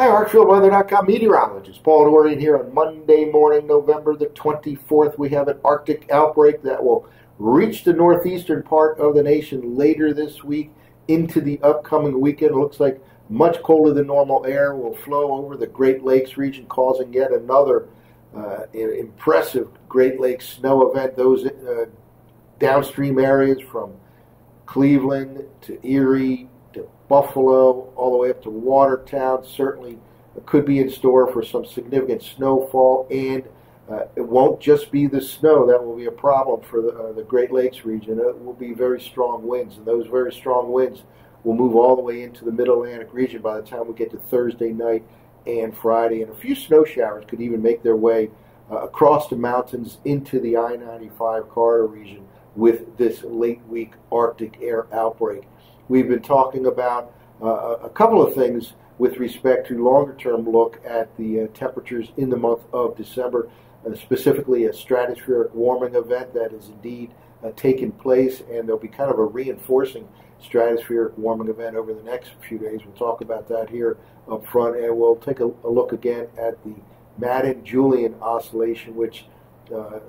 Hi, ArcfieldWeather.com meteorologist Paul Dorian here on Monday morning, November the 24th. We have an Arctic outbreak that will reach the northeastern part of the nation later this week into the upcoming weekend. It looks like much colder than normal air will flow over the Great Lakes region, causing yet another uh, impressive Great Lakes snow event. Those uh, downstream areas from Cleveland to Erie Buffalo, all the way up to Watertown, certainly could be in store for some significant snowfall. And uh, it won't just be the snow that will be a problem for the, uh, the Great Lakes region. It will be very strong winds, and those very strong winds will move all the way into the Middle Atlantic region by the time we get to Thursday night and Friday. And a few snow showers could even make their way uh, across the mountains into the I 95 corridor region with this late week Arctic air outbreak. We've been talking about uh, a couple of things with respect to longer term look at the uh, temperatures in the month of December, uh, specifically a stratospheric warming event that is indeed uh, taken place, and there'll be kind of a reinforcing stratospheric warming event over the next few days. We'll talk about that here up front, and we'll take a, a look again at the Madden-Julian oscillation, which uh,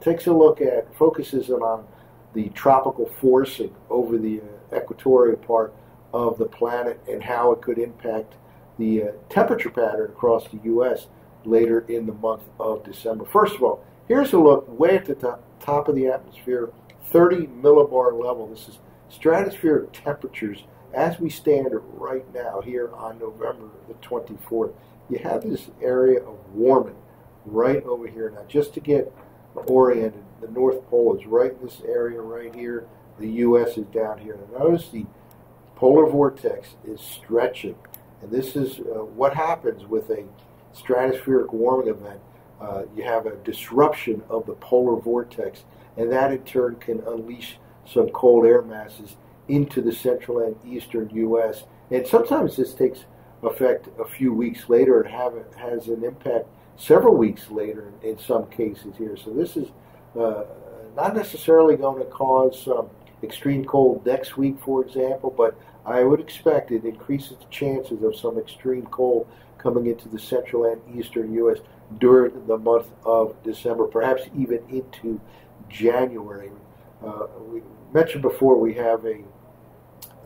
takes a look at, focuses on the tropical forcing over the uh, equatorial part of the planet and how it could impact the uh, temperature pattern across the U.S. later in the month of December. First of all, here's a look way at the top, top of the atmosphere, 30 millibar level. This is stratospheric temperatures as we stand right now here on November the 24th. You have this area of warming right over here. Now, just to get oriented, the North Pole is right in this area right here. The U.S. is down here. Now notice the polar vortex is stretching. And this is uh, what happens with a stratospheric warming event. Uh, you have a disruption of the polar vortex, and that in turn can unleash some cold air masses into the central and eastern U.S. And sometimes this takes effect a few weeks later and have, has an impact several weeks later in some cases here. So this is uh, not necessarily going to cause some extreme cold next week, for example, but I would expect it increases the chances of some extreme cold coming into the central and eastern U.S. during the month of December, perhaps even into January. Uh, we mentioned before we have a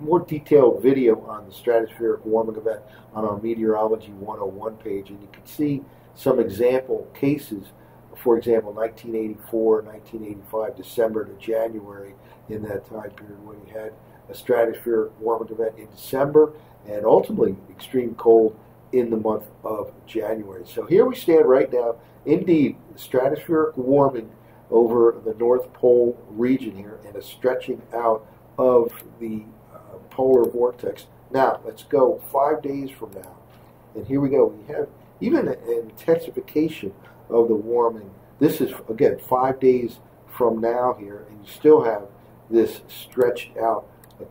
more detailed video on the stratospheric warming event on our Meteorology 101 page, and you can see some example cases for example, 1984, 1985, December to January in that time period when you had a stratospheric warming event in December and ultimately extreme cold in the month of January. So here we stand right now. Indeed, stratospheric warming over the North Pole region here and a stretching out of the uh, polar vortex. Now, let's go five days from now. And here we go. We have even an intensification of the warming. This is, again, five days from now here, and you still have this stretched out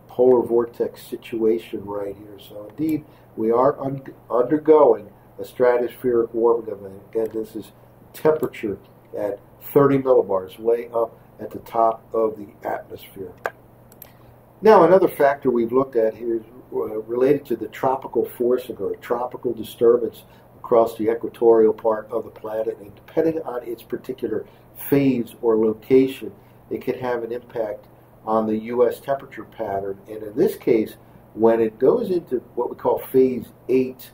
polar vortex situation right here. So indeed, we are un undergoing a stratospheric warming event. Again, this is temperature at 30 millibars, way up at the top of the atmosphere. Now, another factor we've looked at here is uh, related to the tropical forcing or tropical disturbance across the equatorial part of the planet, and depending on its particular phase or location, it can have an impact on the U.S. temperature pattern. And in this case, when it goes into what we call phase 8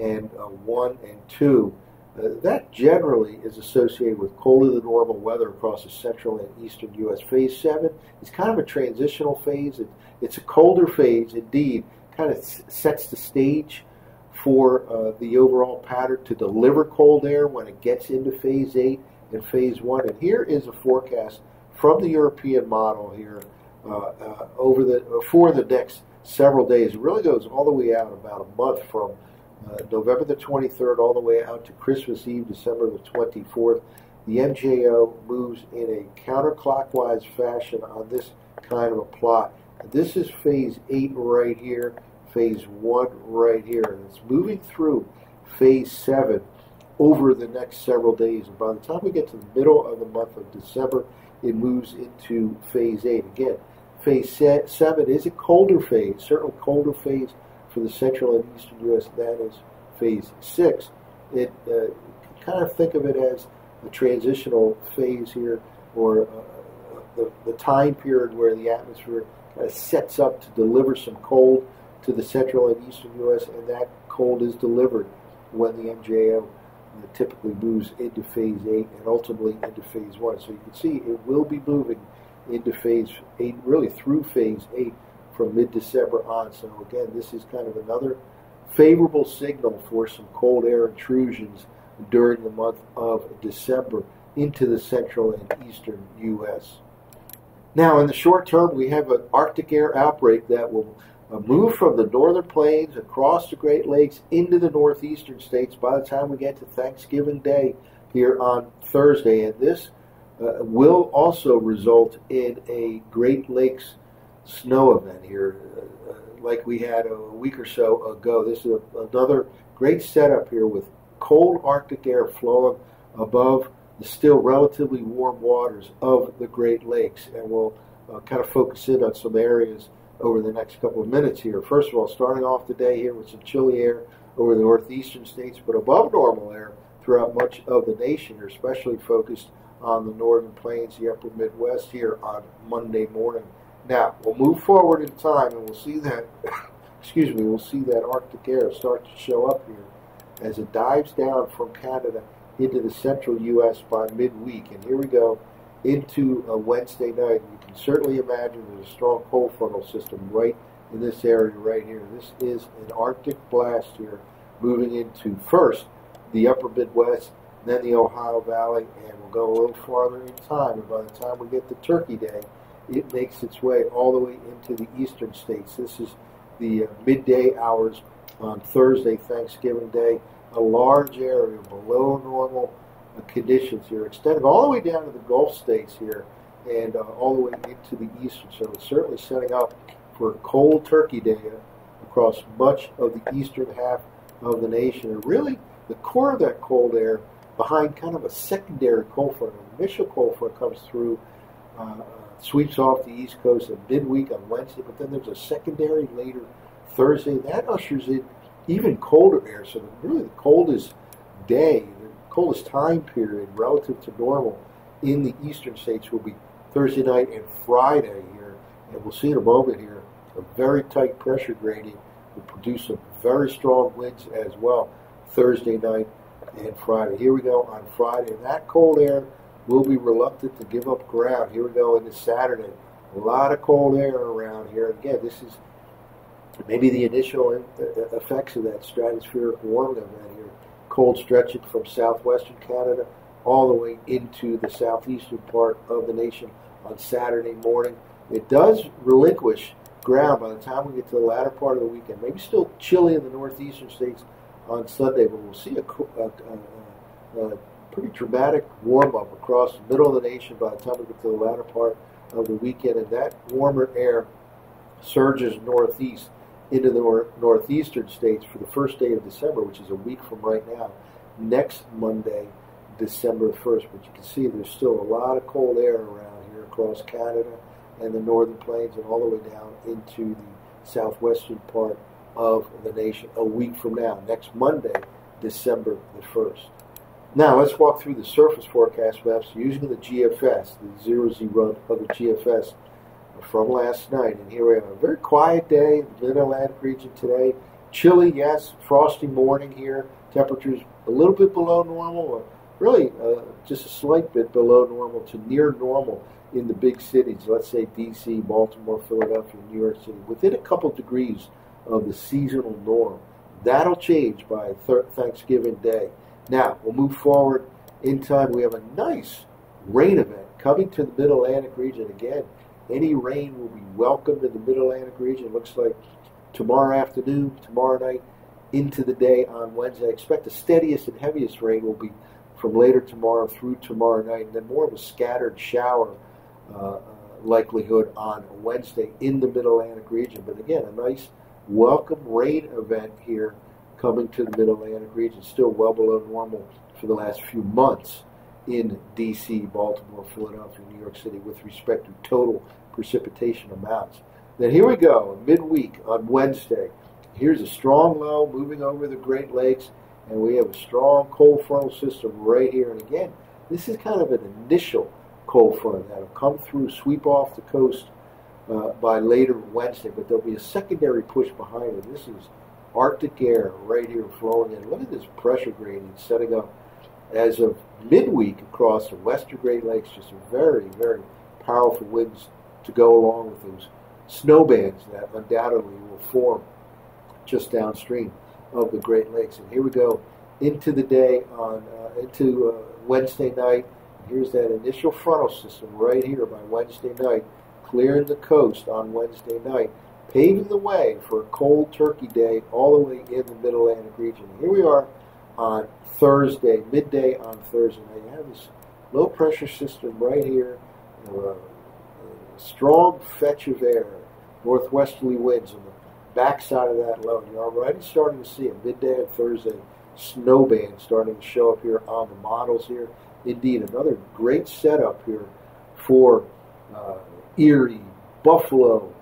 and uh, 1 and 2, uh, that generally is associated with colder than normal weather across the central and eastern U.S. Phase 7 is kind of a transitional phase. It, it's a colder phase, indeed, kind of sets the stage for uh, the overall pattern to deliver cold air when it gets into phase 8 and phase 1. And here is a forecast from the European model here uh, uh, over the uh, for the next several days. It really goes all the way out about a month from uh, November the 23rd all the way out to Christmas Eve, December the 24th. The MJO moves in a counterclockwise fashion on this kind of a plot. This is phase 8 right here phase one right here. And it's moving through phase seven over the next several days. And by the time we get to the middle of the month of December, it moves into phase eight. Again, phase seven is a colder phase, certainly colder phase for the central and eastern U.S. That is phase six, it uh, kind of think of it as a transitional phase here, or uh, the, the time period where the atmosphere kind of sets up to deliver some cold to the central and eastern U.S., and that cold is delivered when the MJO typically moves into phase 8 and ultimately into phase 1. So you can see it will be moving into phase 8, really through phase 8 from mid-December on. So again, this is kind of another favorable signal for some cold air intrusions during the month of December into the central and eastern U.S. Now, in the short term, we have an Arctic air outbreak that will move from the northern plains across the Great Lakes into the northeastern states by the time we get to Thanksgiving Day here on Thursday. And this uh, will also result in a Great Lakes snow event here, uh, like we had a week or so ago. This is a, another great setup here with cold Arctic air flowing above the still relatively warm waters of the Great Lakes. And we'll uh, kind of focus in on some areas over the next couple of minutes here. First of all, starting off the day here with some chilly air over the northeastern states, but above normal air throughout much of the nation, Are especially focused on the northern plains, the upper Midwest here on Monday morning. Now, we'll move forward in time and we'll see that, excuse me, we'll see that Arctic air start to show up here as it dives down from Canada into the central U.S. by midweek. And here we go into a Wednesday night. You can certainly imagine there's a strong cold frontal system right in this area right here. This is an Arctic blast here moving into first the upper Midwest, then the Ohio Valley, and we'll go a little farther in time. And by the time we get to Turkey Day, it makes its way all the way into the eastern states. This is the uh, midday hours on Thursday, Thanksgiving Day. A large area below normal conditions here, extending all the way down to the Gulf states here and uh, all the way into the eastern. So it's certainly setting up for a cold turkey day across much of the eastern half of the nation. And really, the core of that cold air behind kind of a secondary cold front. An initial cold front comes through, uh, sweeps off the east coast at midweek on Wednesday, but then there's a secondary later Thursday. That ushers in even colder air. So really the coldest day, coldest time period relative to normal in the eastern states will be Thursday night and Friday here. And we'll see in a moment here a very tight pressure gradient will produce some very strong winds as well Thursday night and Friday. Here we go on Friday. That cold air will be reluctant to give up ground. Here we go into Saturday. A lot of cold air around here. Again, this is maybe the initial uh, effects of that stratospheric warming event here cold stretching from southwestern Canada all the way into the southeastern part of the nation on Saturday morning. It does relinquish ground by the time we get to the latter part of the weekend. Maybe still chilly in the northeastern states on Sunday, but we'll see a, a, a, a pretty dramatic warm up across the middle of the nation by the time we get to the latter part of the weekend. And that warmer air surges northeast into the nor- northeastern states for the first day of December, which is a week from right now, next Monday, December 1st. But you can see there's still a lot of cold air around here across Canada and the northern plains and all the way down into the southwestern part of the nation a week from now, next Monday, December the 1st. Now, let's walk through the surface forecast maps using the GFS, the zero Z run of the GFS from last night. And here we have a very quiet day in the mid-Atlantic region today. Chilly, yes, frosty morning here. Temperatures a little bit below normal, really uh, just a slight bit below normal to near normal in the big cities. Let's say D.C., Baltimore, Philadelphia, New York City, within a couple degrees of the seasonal norm. That'll change by th- Thanksgiving Day. Now, we'll move forward in time. We have a nice rain event coming to the Mid Atlantic region again any rain will be welcomed in the Mid Atlantic region. It looks like tomorrow afternoon, tomorrow night, into the day on Wednesday. I expect the steadiest and heaviest rain will be from later tomorrow through tomorrow night, and then more of a scattered shower uh, likelihood on Wednesday in the Mid Atlantic region. But again, a nice welcome rain event here coming to the Mid Atlantic region, still well below normal for the last few months in D.C., Baltimore, Philadelphia, New York City with respect to total precipitation amounts. Then here we go, midweek on Wednesday. here's a strong low moving over the Great Lakes, and we have a strong cold frontal system right here. And again, this is kind of an initial cold front that'll come through, sweep off the coast uh, by later Wednesday, but there'll be a secondary push behind it. This is Arctic air right here flowing in. Look at this pressure gradient setting up as of midweek across the western Great Lakes. Just very, very powerful winds to go along with those snow bands that undoubtedly will form just downstream of the Great Lakes. And here we go into the day on uh, into uh, Wednesday night. Here's that initial frontal system right here by Wednesday night, clearing the coast on Wednesday night, paving the way for a cold turkey day all the way in the Middle Atlantic region. Here we are on Thursday, midday on Thursday. Now you have this low pressure system right here, uh, a strong fetch of air, northwesterly winds on the backside of that low. You're already starting to see a midday on Thursday snow band starting to show up here on the models here. Indeed, another great setup here for uh, Erie, Buffalo,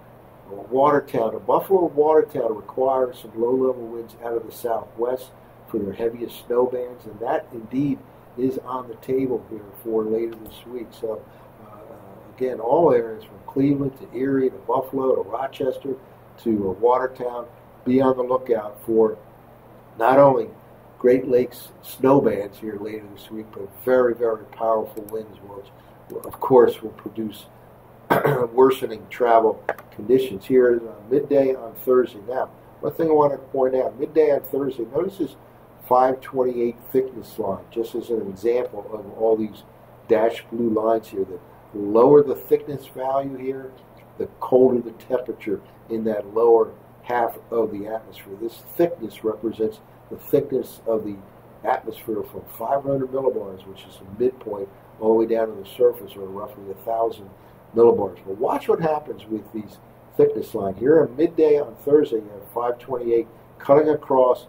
Watertown. A Buffalo Watertown requires some low-level winds out of the southwest for their heaviest snow bands, and that indeed is on the table here for later this week. So, uh, again, all areas from Cleveland to Erie to Buffalo to Rochester to uh, Watertown, be on the lookout for not only Great Lakes snow bands here later this week, but very, very powerful winds, which, of course, will produce worsening travel conditions. Here on midday on Thursday. Now, one thing I want to point out, midday on Thursday, notice this 528 thickness line, just as an example of all these dashed blue lines here. The lower the thickness value here, the colder the temperature in that lower half of the atmosphere. This thickness represents the thickness of the atmosphere from 500 millibars, which is the midpoint, all the way down to the surface, or roughly 1,000 millibars. But watch what happens with these thickness line. Here on midday on Thursday, you have 528 cutting across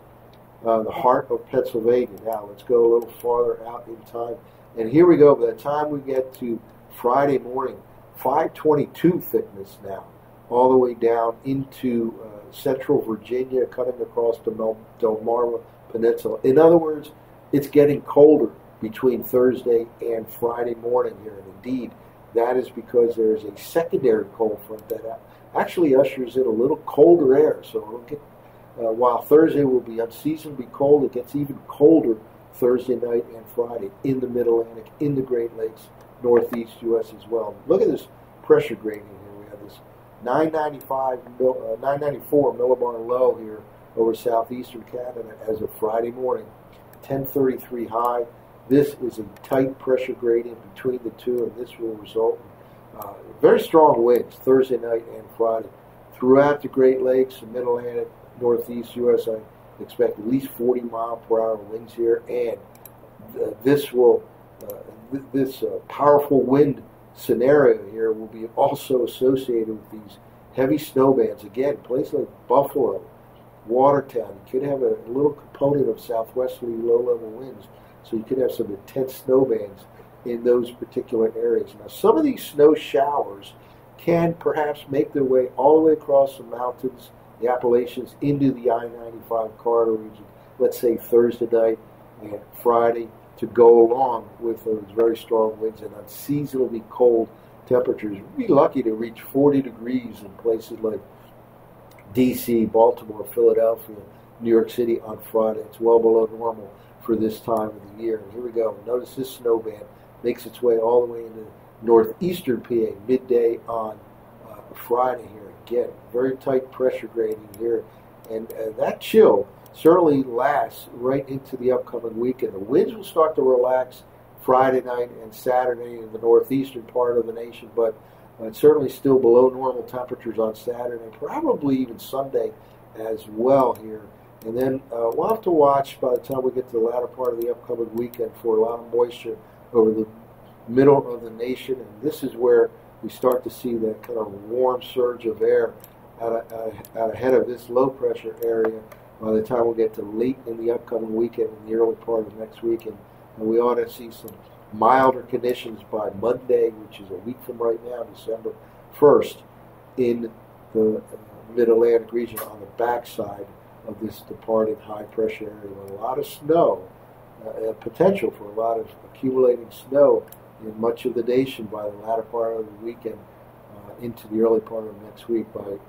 uh, the heart of Pennsylvania. Now let's go a little farther out in time. And here we go. By the time we get to Friday morning, 522 thickness now, all the way down into uh, central Virginia, cutting across the Mel- Delmarva Peninsula. In other words, it's getting colder between Thursday and Friday morning here. And indeed, that is because there's a secondary cold front that actually ushers in a little colder air. So it'll get uh, while Thursday will be unseasonably cold, it gets even colder Thursday night and Friday in the Middle Atlantic, in the Great Lakes, Northeast U.S. as well. Look at this pressure gradient here. We have this 995, uh, 994 millibar low here over southeastern Canada as of Friday morning, 1033 high. This is a tight pressure gradient between the two, and this will result in uh, very strong winds Thursday night and Friday throughout the Great Lakes, the Middle Atlantic, northeast U.S. I expect at least 40 mile per hour winds here, and th this will uh, th this uh, powerful wind scenario here will be also associated with these heavy snow bands. Again, places like Buffalo, Watertown, you could have a little component of southwesterly low-level winds, so you could have some intense snow bands in those particular areas. Now, some of these snow showers can perhaps make their way all the way across the mountains the Appalachians into the I-95 corridor region, let's say Thursday night and Friday, to go along with those very strong winds and unseasonably cold temperatures. We'd be lucky to reach 40 degrees in places like D.C., Baltimore, Philadelphia, New York City on Friday. It's well below normal for this time of the year. Here we go. Notice this snow band makes its way all the way into northeastern PA midday on uh, Friday here again, very tight pressure gradient here. And uh, that chill certainly lasts right into the upcoming weekend. The winds will start to relax Friday night and Saturday in the northeastern part of the nation, but uh, it's certainly still below normal temperatures on Saturday, probably even Sunday as well here. And then uh, we'll have to watch by the time we get to the latter part of the upcoming weekend for a lot of moisture over the middle of the nation. And this is where we start to see that kind of warm surge of air out, out ahead of this low pressure area by the time we get to late in the upcoming weekend and the early part of next weekend. And we ought to see some milder conditions by Monday, which is a week from right now, December 1st, in the uh, mid Atlantic region on the backside of this departing high pressure area with a lot of snow, uh, potential for a lot of accumulating snow in much of the nation by the latter part of the weekend uh, into the early part of next week by um,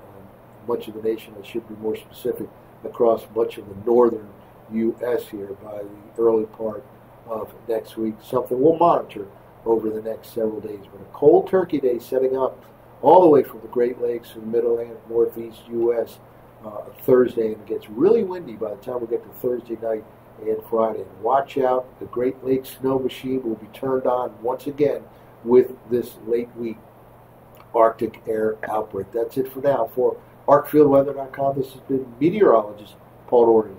much of the nation. I should be more specific across much of the northern U.S. here by the early part of next week. Something we'll monitor over the next several days. But a cold turkey day setting up all the way from the Great Lakes and Middle and Northeast U.S. Uh, Thursday, and it gets really windy by the time we get to Thursday night and Friday. And watch out, the Great Lakes snow machine will be turned on once again with this late week Arctic air outbreak. That's it for now. For ArcFieldWeather.com, this has been meteorologist Paul Dorian.